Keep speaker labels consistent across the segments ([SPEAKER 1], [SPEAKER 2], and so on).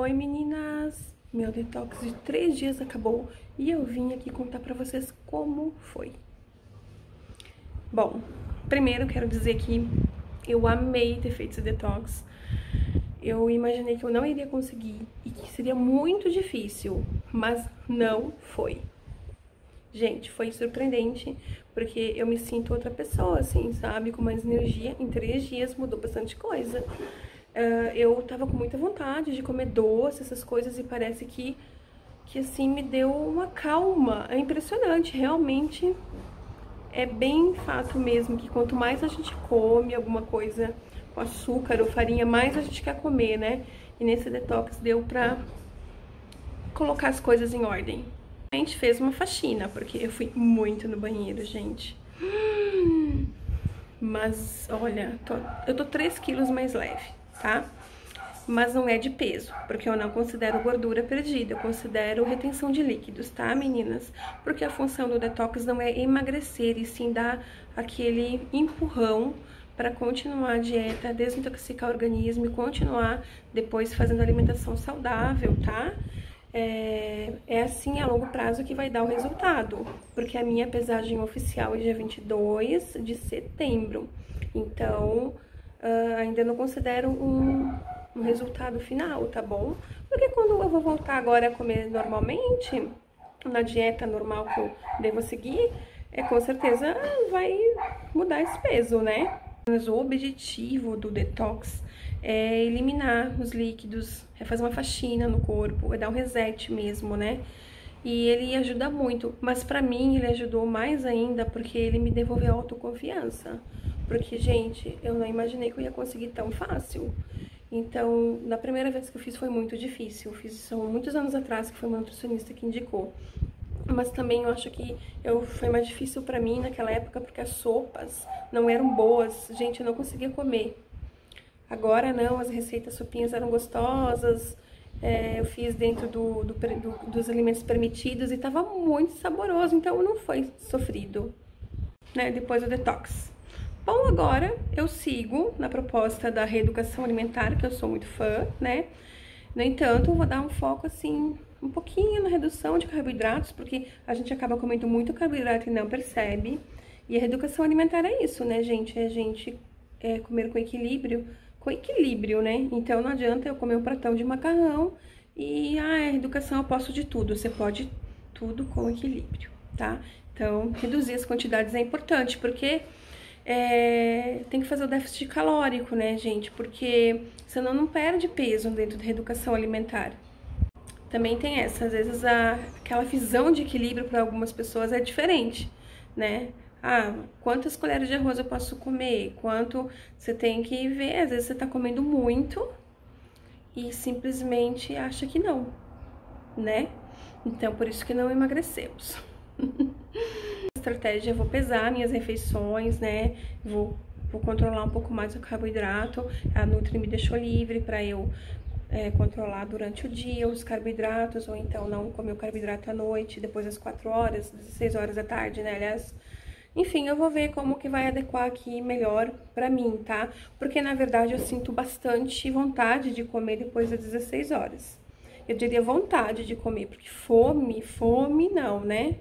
[SPEAKER 1] Oi meninas, meu detox de três dias acabou e eu vim aqui contar pra vocês como foi. Bom, primeiro quero dizer que eu amei ter feito esse detox. Eu imaginei que eu não iria conseguir e que seria muito difícil, mas não foi. Gente, foi surpreendente, porque eu me sinto outra pessoa, assim, sabe? Com mais energia. Em três dias mudou bastante coisa. Uh, eu tava com muita vontade de comer doce, essas coisas, e parece que, que assim, me deu uma calma. É impressionante, realmente é bem fato mesmo que quanto mais a gente come alguma coisa com açúcar ou farinha, mais a gente quer comer, né? E nesse detox deu pra colocar as coisas em ordem. A gente fez uma faxina, porque eu fui muito no banheiro, gente. Mas, olha, tô, eu tô 3 quilos mais leve tá? Mas não é de peso, porque eu não considero gordura perdida, eu considero retenção de líquidos, tá, meninas? Porque a função do detox não é emagrecer, e sim dar aquele empurrão para continuar a dieta, desintoxicar o organismo e continuar depois fazendo alimentação saudável, tá? É, é, assim a longo prazo que vai dar o resultado, porque a minha pesagem oficial é dia 22 de setembro. Então, uh, ainda não considero um, um resultado final, tá bom? Porque quando eu vou voltar agora a comer normalmente, na dieta normal que eu devo seguir, é com certeza vai mudar esse peso, né? Mas o objetivo do detox é eliminar os líquidos, é fazer uma faxina no corpo, é dar um reset mesmo, né? E ele ajuda muito, mas para mim ele ajudou mais ainda porque ele me devolveu autoconfiança. Porque, gente, eu não imaginei que eu ia conseguir tão fácil. Então, na primeira vez que eu fiz foi muito difícil. Eu fiz há muitos anos atrás, que foi uma nutricionista que indicou. Mas também eu acho que eu, foi mais difícil para mim naquela época porque as sopas não eram boas. Gente, eu não conseguia comer. Agora não, as receitas sopinhas eram gostosas. É, eu fiz dentro do, do, do, dos alimentos permitidos e tava muito saboroso. Então não foi sofrido, né? Depois do detox. Bom, agora eu sigo na proposta da reeducação alimentar, que eu sou muito fã, né? No entanto, vou dar um foco, assim, um pouquinho na redução de carboidratos, porque a gente acaba comendo muito carboidrato e não percebe. E a reeducação alimentar é isso, né, gente? É a gente é, comer com equilíbrio, com equilíbrio, né? Então não adianta eu comer um pratão de macarrão e, ah, é reeducação eu posso de tudo. Você pode tudo com equilíbrio, tá? Então, reduzir as quantidades é importante, porque é, tem que fazer o déficit calórico, né, gente? Porque senão não perde peso dentro da reeducação alimentar. Também tem essa, às vezes a, aquela visão de equilíbrio para algumas pessoas é diferente, né? Ah, quantas colheres de arroz eu posso comer? Quanto você tem que ver, às vezes você tá comendo muito e simplesmente acha que não, né? Então, por isso que não emagrecemos. estratégia, vou pesar minhas refeições, né? Vou, vou controlar um pouco mais o carboidrato. A Nutri me deixou livre para eu é, controlar durante o dia os carboidratos, ou então não comer o carboidrato à noite, depois das 4 horas, 16 horas da tarde, né? Aliás, enfim, eu vou ver como que vai adequar aqui melhor pra mim, tá? Porque, na verdade, eu sinto bastante vontade de comer depois das 16 horas. Eu diria vontade de comer, porque fome, fome não, né?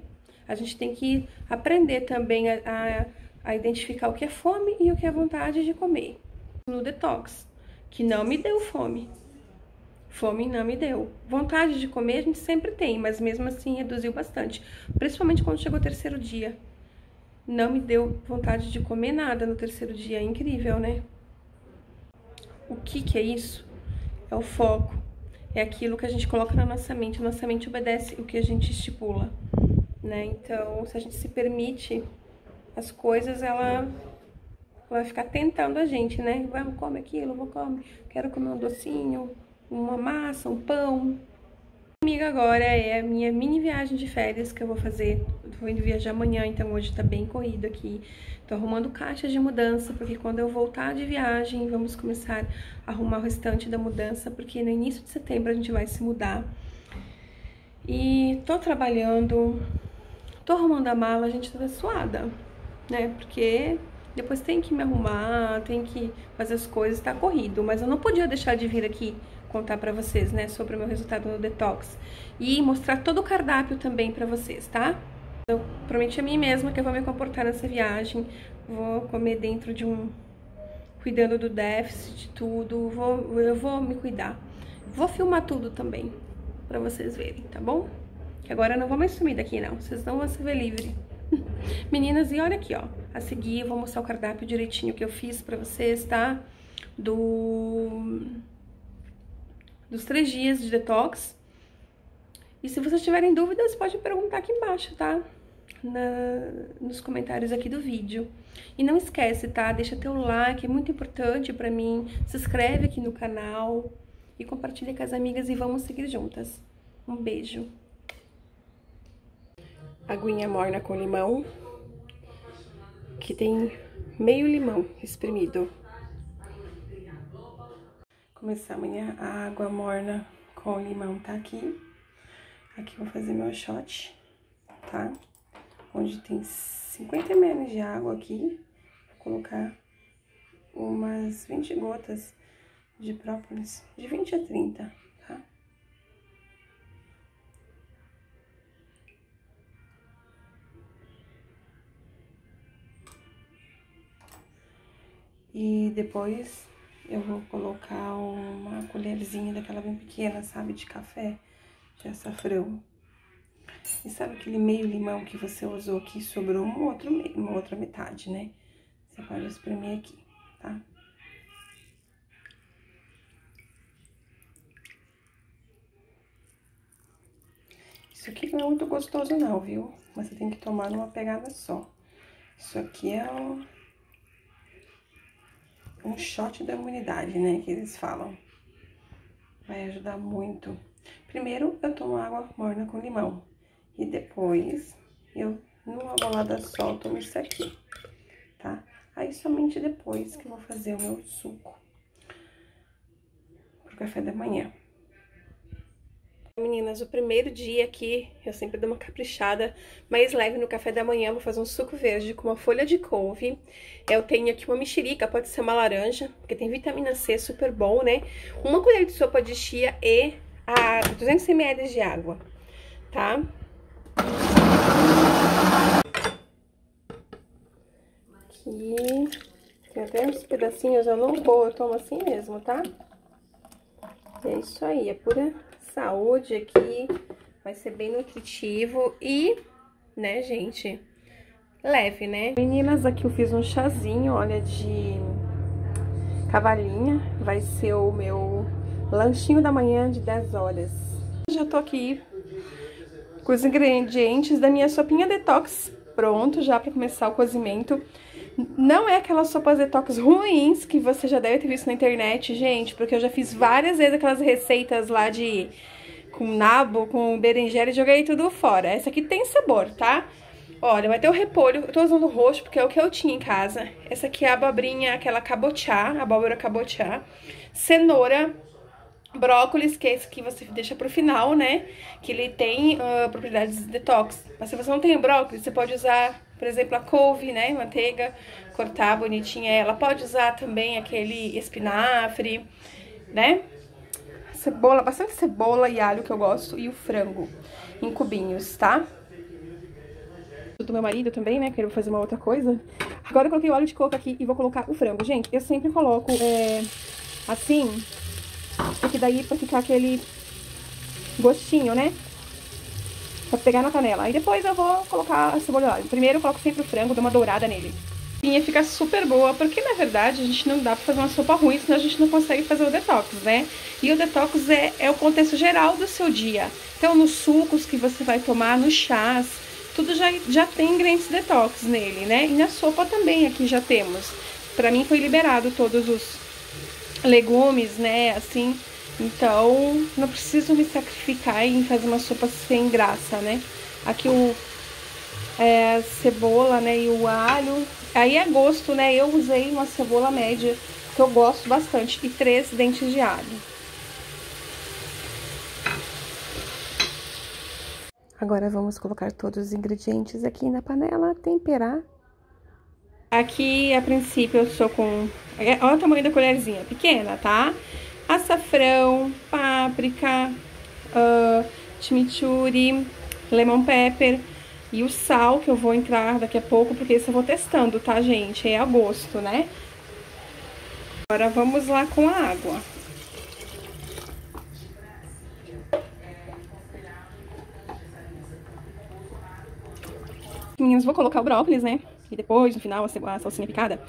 [SPEAKER 1] A gente tem que aprender também a, a, a identificar o que é fome e o que é vontade de comer. No detox, que não me deu fome. Fome não me deu. Vontade de comer a gente sempre tem, mas mesmo assim reduziu bastante. Principalmente quando chegou o terceiro dia. Não me deu vontade de comer nada no terceiro dia. É incrível, né? O que que é isso? É o foco. É aquilo que a gente coloca na nossa mente. Nossa mente obedece o que a gente estipula né? Então, se a gente se permite as coisas, ela vai ficar tentando a gente, né? Vamos, come aquilo, vou comer, quero comer um docinho, uma massa, um pão. Comigo agora é a minha mini viagem de férias que eu vou fazer. Eu vou indo viajar amanhã, então hoje tá bem corrido aqui. Tô arrumando caixas de mudança, porque quando eu voltar de viagem, vamos começar a arrumar o restante da mudança, porque no início de setembro a gente vai se mudar. E tô trabalhando tô arrumando a mala, a gente tá suada, né? Porque depois tem que me arrumar, tem que fazer as coisas, tá corrido. Mas eu não podia deixar de vir aqui contar pra vocês, né, sobre o meu resultado no detox. E mostrar todo o cardápio também pra vocês, tá? Eu prometi a mim mesma que eu vou me comportar nessa viagem, vou comer dentro de um... cuidando do déficit, tudo, vou, eu vou me cuidar. Vou filmar tudo também, pra vocês verem, tá bom? Que agora eu não vou mais sumir daqui, não, vocês não vão se ver livre. Meninas, e olha aqui, ó, a seguir eu vou mostrar o cardápio direitinho que eu fiz pra vocês, tá? Do... dos três dias de detox. E se vocês tiverem dúvidas, pode perguntar aqui embaixo, tá? Na, nos comentários aqui do vídeo. E não esquece, tá? Deixa teu like, é muito importante pra mim. Se inscreve aqui no canal e compartilha com as amigas e vamos seguir juntas. Um beijo. Aguinha morna com limão, que tem meio limão espremido. Começar amanhã a água morna com limão tá aqui. Aqui eu vou fazer meu shot, tá? Onde tem 50 ml de água aqui. Vou colocar umas 20 gotas de própolis, de 20 a 30, E depois eu vou colocar uma colherzinha daquela bem pequena, sabe, de café, de açafrão. E sabe aquele meio limão que você usou aqui, sobrou um outro, uma outra metade, né? Você pode espremer aqui, tá? Isso aqui não é muito gostoso não, viu? Mas você tem que tomar numa pegada só. Isso aqui é um, um shot da imunidade, né? Que eles falam. Vai ajudar muito. Primeiro, eu tomo água morna com limão. E depois, eu, numa bolada só, tomo isso aqui, tá? Aí, somente depois que eu vou fazer o meu suco pro café da manhã. Meninas, o primeiro dia aqui, eu sempre dou uma caprichada mais leve no café da manhã, vou fazer um suco verde com uma folha de couve. Eu tenho aqui uma mexerica, pode ser uma laranja, porque tem vitamina C, super bom, né? Uma colher de sopa de chia e a 200 ml de água, tá? Aqui, tem até uns pedacinhos, eu não vou, eu tomo assim mesmo, tá? É isso aí, é pura saúde aqui, vai ser bem nutritivo e, né, gente, leve, né? Meninas, aqui eu fiz um chazinho, olha, de cavalinha, vai ser o meu lanchinho da manhã de 10 horas. Já tô aqui com os ingredientes da minha sopinha detox pronto já para começar o cozimento. Não é aquelas sopas detox ruins que você já deve ter visto na internet, gente, porque eu já fiz várias vezes aquelas receitas lá de com nabo, com berinjela e joguei tudo fora. Essa aqui tem sabor, tá? Olha, vai ter o repolho, eu tô usando roxo porque é o que eu tinha em casa. Essa aqui é a abobrinha, aquela cabotiá, abóbora cabotiá. Cenoura, brócolis, que é esse que você deixa pro final, né? Que ele tem uh, propriedades detox. Mas se você não tem brócolis, você pode usar, por exemplo, a couve, né? Manteiga, cortar bonitinha ela. Pode usar também aquele espinafre, né? Cebola, bastante cebola e alho que eu gosto. E o frango em cubinhos, tá? do meu marido também, né, que ele vai fazer uma outra coisa. Agora eu coloquei o óleo de coco aqui e vou colocar o frango. Gente, eu sempre coloco é, assim, porque daí pra ficar aquele gostinho, né? Pra pegar na panela. Aí depois eu vou colocar a cebola óleo. Primeiro eu coloco sempre o frango, dou uma dourada nele. E fica super boa, porque na verdade a gente não dá pra fazer uma sopa ruim, senão a gente não consegue fazer o detox, né? E o detox é, é o contexto geral do seu dia. Então nos sucos que você vai tomar, nos chás, tudo já, já tem ingredientes detox nele, né? E na sopa também aqui já temos. Pra mim foi liberado todos os legumes, né, assim. Então, não preciso me sacrificar em fazer uma sopa sem graça, né? Aqui o é, cebola, né, e o alho. Aí é gosto, né? Eu usei uma cebola média, que eu gosto bastante, e três dentes de alho. Agora vamos colocar todos os ingredientes aqui na panela, temperar Aqui, a princípio, eu sou com... É, olha o tamanho da colherzinha, pequena, tá? Açafrão, páprica, uh, chimichurri, lemon pepper e o sal, que eu vou entrar daqui a pouco, porque esse eu vou testando, tá, gente? É a gosto, né? Agora vamos lá com a água. Meninas, vou colocar o brócolis, né? E depois, no final, a salsinha picada.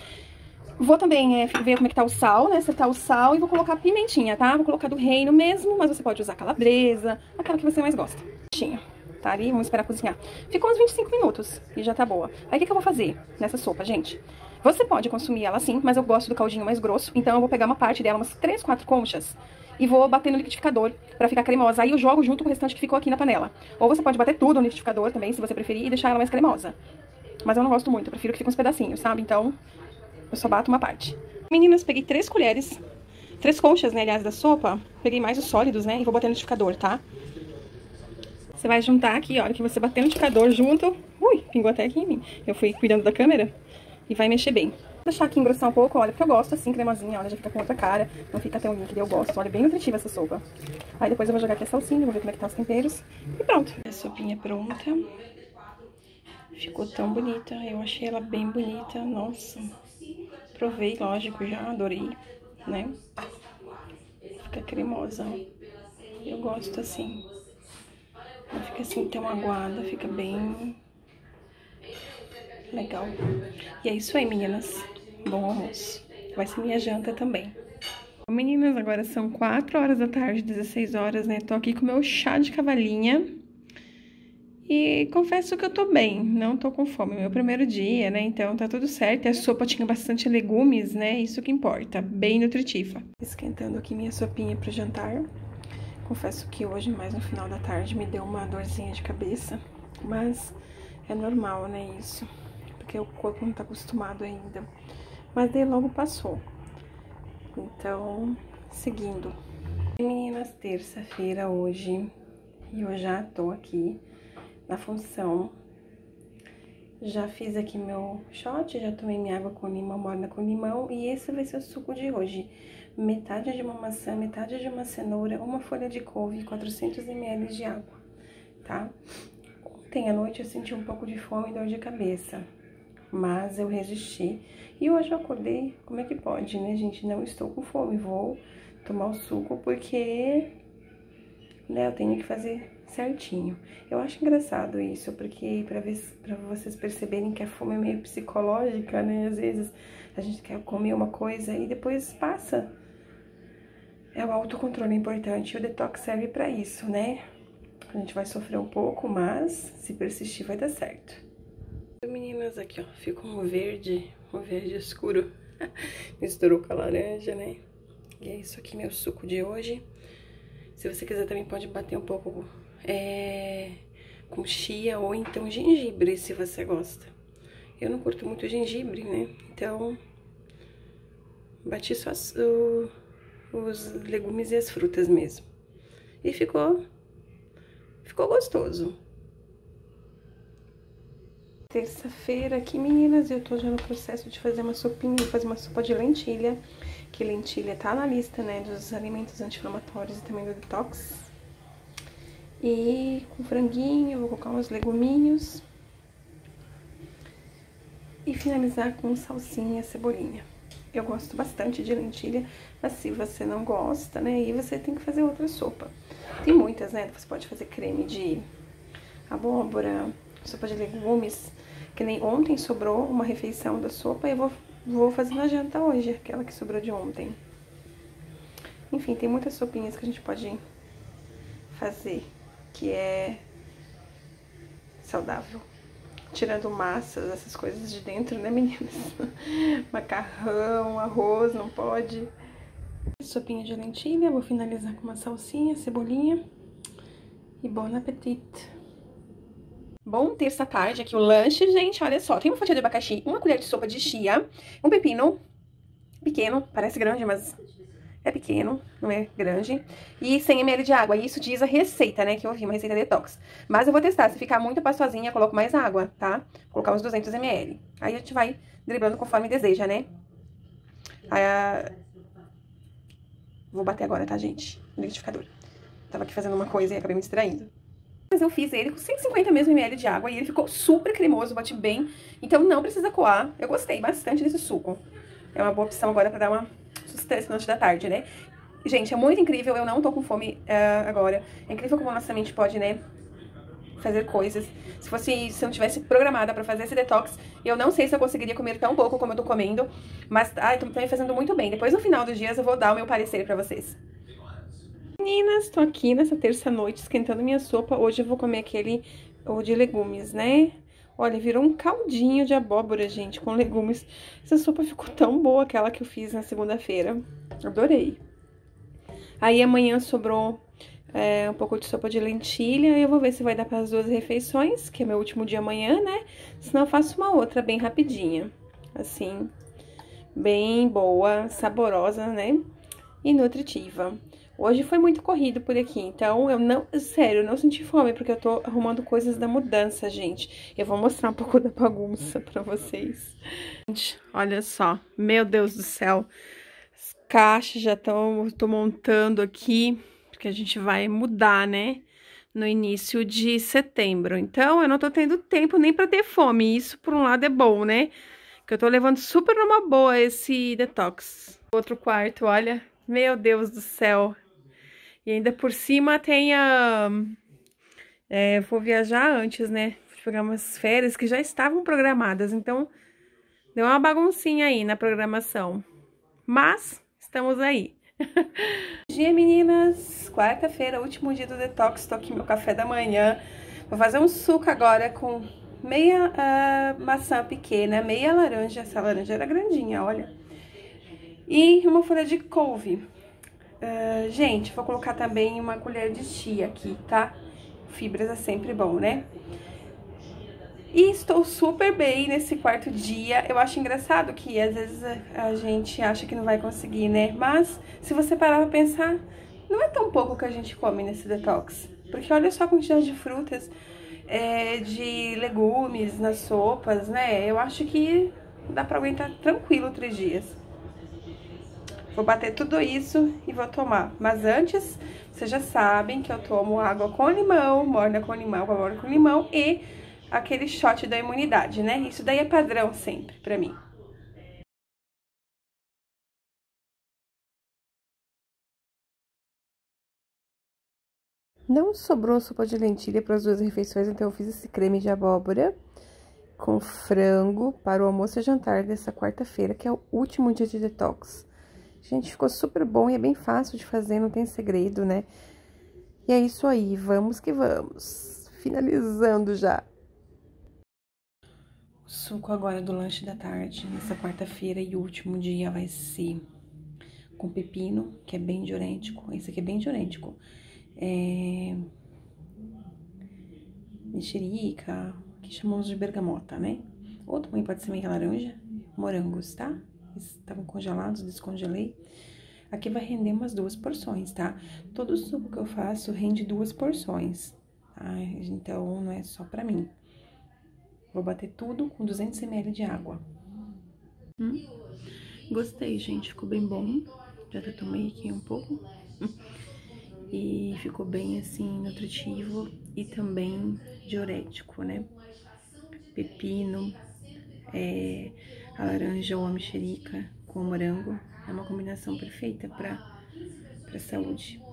[SPEAKER 1] Vou também é, ver como é que tá o sal, né? Acertar o sal e vou colocar pimentinha, tá? Vou colocar do reino mesmo, mas você pode usar calabresa, aquela que você mais gosta. Pimentinha tá ali, vamos esperar cozinhar. Ficou uns 25 minutos e já tá boa. Aí o que, que eu vou fazer nessa sopa, gente? Você pode consumir ela assim, mas eu gosto do caldinho mais grosso, então eu vou pegar uma parte dela, umas 3, 4 conchas, e vou bater no liquidificador pra ficar cremosa. Aí eu jogo junto com o restante que ficou aqui na panela. Ou você pode bater tudo no liquidificador também, se você preferir, e deixar ela mais cremosa. Mas eu não gosto muito, eu prefiro que fique uns pedacinhos, sabe? Então, eu só bato uma parte. Meninas, peguei três colheres, três conchas, né, aliás, da sopa. Peguei mais os sólidos, né, e vou bater no liquidificador, tá? Você vai juntar aqui, olha, que você bater no liquidificador junto. Ui, pingou até aqui em mim. Eu fui cuidando da câmera e vai mexer bem. Vou deixar aqui engrossar um pouco, olha, porque eu gosto assim, cremosinha, olha, já fica com outra cara. Não fica tão líquido, eu gosto. Olha, bem nutritiva essa sopa. Aí depois eu vou jogar aqui a salsinha, vou ver como é que tá os temperos. E pronto. A sopinha pronta. Ficou tão bonita, eu achei ela bem bonita, nossa. Provei, lógico, já adorei, né? Fica cremosa, Eu gosto assim. Não fica assim tão aguada, fica bem legal. E é isso aí, meninas. Bom almoço. Vai ser minha janta também. Meninas, agora são 4 horas da tarde, 16 horas, né? Tô aqui com meu chá de cavalinha. E confesso que eu tô bem, não tô com fome. Meu primeiro dia, né? Então tá tudo certo. A sopa tinha bastante legumes, né? Isso que importa. Bem nutritiva. Esquentando aqui minha sopinha pro jantar. Confesso que hoje, mais no final da tarde, me deu uma dorzinha de cabeça, mas é normal, né, isso, porque o corpo não tá acostumado ainda. Mas daí logo passou. Então, seguindo. Meninas, terça-feira hoje, e eu já tô aqui na função. Já fiz aqui meu shot, já tomei minha água com limão, morna com limão, e esse vai ser o suco de hoje metade de uma maçã, metade de uma cenoura, uma folha de couve e 400 ml de água, tá? Ontem à noite eu senti um pouco de fome e dor de cabeça, mas eu resisti. E hoje eu acordei, como é que pode, né, gente? Não estou com fome, vou tomar o suco porque, né, eu tenho que fazer certinho. Eu acho engraçado isso, porque para ver para vocês perceberem que a fome é meio psicológica, né? Às vezes a gente quer comer uma coisa e depois passa é o autocontrole importante. O detox serve para isso, né? A gente vai sofrer um pouco, mas se persistir vai dar certo. Meninas, aqui ó, fica um verde, um verde escuro. Misturou com a laranja, né? E é isso aqui, meu suco de hoje. Se você quiser também pode bater um pouco é, com chia ou então gengibre, se você gosta. Eu não curto muito gengibre, né? Então, bati só o os legumes e as frutas mesmo. E ficou, ficou gostoso. Terça-feira aqui, meninas, eu tô já no processo de fazer uma sopinha, fazer uma sopa de lentilha, que lentilha tá na lista, né, dos alimentos anti-inflamatórios e também do detox. E com franguinho, vou colocar uns leguminhos. E finalizar com salsinha cebolinha. Eu gosto bastante de lentilha, mas se você não gosta, né, aí você tem que fazer outra sopa. Tem muitas, né, você pode fazer creme de abóbora, sopa de legumes, que nem ontem sobrou uma refeição da sopa e eu vou, vou fazer na janta hoje, aquela que sobrou de ontem. Enfim, tem muitas sopinhas que a gente pode fazer, que é saudável tirando massas, essas coisas de dentro, né, meninas? Macarrão, arroz, não pode. Sopinha de lentilha, vou finalizar com uma salsinha, cebolinha. E bom apetite. Bom terça-tarde aqui o lanche, gente, olha só. Tem uma fatia de abacaxi, uma colher de sopa de chia, um pepino pequeno, parece grande, mas é pequeno, não é grande. E 100 ml de água. Isso diz a receita, né? Que eu vi, uma receita detox. Mas eu vou testar. Se ficar muito pastosinha, coloco mais água, tá? Vou colocar uns 200 ml. Aí a gente vai driblando conforme deseja, né? Aí, Vou bater agora, tá, gente? No liquidificador. Tava aqui fazendo uma coisa e acabei me distraindo. Mas eu fiz ele com 150 mesmo ml de água e ele ficou super cremoso, bate bem. Então não precisa coar. Eu gostei bastante desse suco. É uma boa opção agora pra dar uma sustância no lanche da tarde, né? Gente, é muito incrível, eu não tô com fome uh, agora. É incrível como a nossa mente pode, né, fazer coisas. Se fosse, se eu não tivesse programada pra fazer esse detox, eu não sei se eu conseguiria comer tão pouco como eu tô comendo. Mas, ai, tô, me fazendo muito bem. Depois, no final dos dias, eu vou dar o meu parecer pra vocês. Meninas, tô aqui nessa terça-noite esquentando minha sopa. Hoje eu vou comer aquele ou de legumes, né? Olha, virou um caldinho de abóbora, gente, com legumes. Essa sopa ficou tão boa, aquela que eu fiz na segunda-feira. Adorei. Aí amanhã sobrou é, um pouco de sopa de lentilha. Eu vou ver se vai dar para as duas refeições, que é meu último dia amanhã, né? Senão eu faço uma outra bem rapidinha. Assim, bem boa, saborosa, né? E nutritiva. Hoje foi muito corrido por aqui, então eu não, sério, eu não senti fome, porque eu tô arrumando coisas da mudança, gente. Eu vou mostrar um pouco da bagunça pra vocês. Gente, olha só, meu Deus do céu. As caixas já estão, tô montando aqui porque a gente vai mudar, né? No início de setembro. Então, eu não tô tendo tempo nem pra ter fome. Isso, por um lado, é bom, né? Que eu tô levando super numa boa esse detox. Outro quarto, olha. Meu Deus do céu. E ainda por cima tem a... É, vou viajar antes, né? Pegar umas férias que já estavam programadas. Então, deu uma baguncinha aí na programação. Mas, estamos aí. dia, meninas! Quarta-feira, último dia do detox, tô aqui meu café da manhã. Vou fazer um suco agora com meia uh, maçã pequena, meia laranja, essa laranja era grandinha, olha. E uma folha de couve. Uh, gente, vou colocar também uma colher de chia aqui, tá? Fibras é sempre bom, né? E estou super bem nesse quarto dia. Eu acho engraçado que às vezes a gente acha que não vai conseguir, né? Mas se você parar pra pensar, não é tão pouco que a gente come nesse detox. Porque olha só a quantidade de frutas, é, de legumes nas sopas, né? Eu acho que dá pra aguentar tranquilo três dias. Vou bater tudo isso e vou tomar. Mas antes, vocês já sabem que eu tomo água com limão, morna com limão, morna com limão e aquele shot da imunidade, né? Isso daí é padrão sempre pra mim. Não sobrou sopa de lentilha para as duas refeições, então eu fiz esse creme de abóbora com frango para o almoço e jantar dessa quarta-feira, que é o último dia de detox. Gente, ficou super bom e é bem fácil de fazer, não tem segredo, né? E é isso aí, vamos que vamos. Finalizando já suco agora do lanche da tarde, nessa quarta-feira e último dia vai ser com pepino, que é bem diurético. Esse aqui é bem diurético. É... Mexerica, que chamamos de bergamota, né? Ou também pode ser meia laranja, morangos, tá? Estavam congelados, descongelei. Aqui vai render umas duas porções, tá? Todo suco que eu faço rende duas porções, tá? Então, não é só pra mim. Vou bater tudo com 200 ml de água. Hum? Gostei, gente. Ficou bem bom. Já até tomei aqui um pouco. E ficou bem, assim, nutritivo e também diurético, né? Pepino, é, a laranja ou a mexerica com o morango. É uma combinação perfeita para pra saúde.